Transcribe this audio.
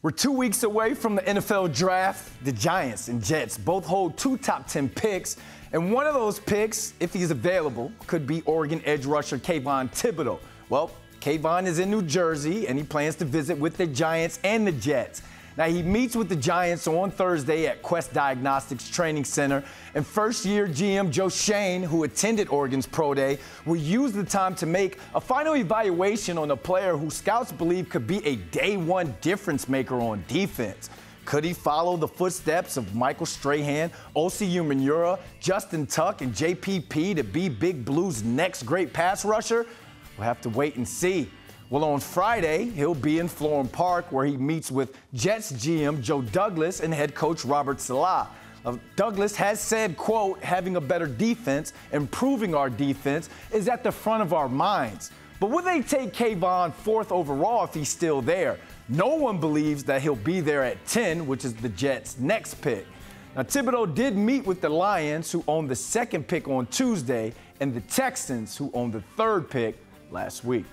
We're two weeks away from the NFL draft. The Giants and Jets both hold two top 10 picks, and one of those picks, if he's available, could be Oregon edge rusher Kayvon Thibodeaux. Well, Kayvon is in New Jersey, and he plans to visit with the Giants and the Jets. Now, he meets with the Giants on Thursday at Quest Diagnostics Training Center. And first year GM Joe Schoen, who attended Oregon's Pro Day, will use the time to make a final evaluation on a player who scouts believe could be a day one difference maker on defense. Could he follow the footsteps of Michael Strahan, Osi Umenyiora, Justin Tuck, and JPP to be Big Blue's next great pass rusher? We'll have to wait and see. Well, on Friday, he'll be in Florham Park where he meets with Jets GM Joe Douglas and head coach Robert Saleh. Uh, Douglas has said, quote, having a better defense, improving our defense is at the front of our minds. But would they take Kayvon fourth overall if he's still there? No one believes that he'll be there at 10, which is the Jets' next pick. Now, Thibodeaux did meet with the Lions, who owned the second pick on Tuesday, and the Texans, who owned the third pick last week.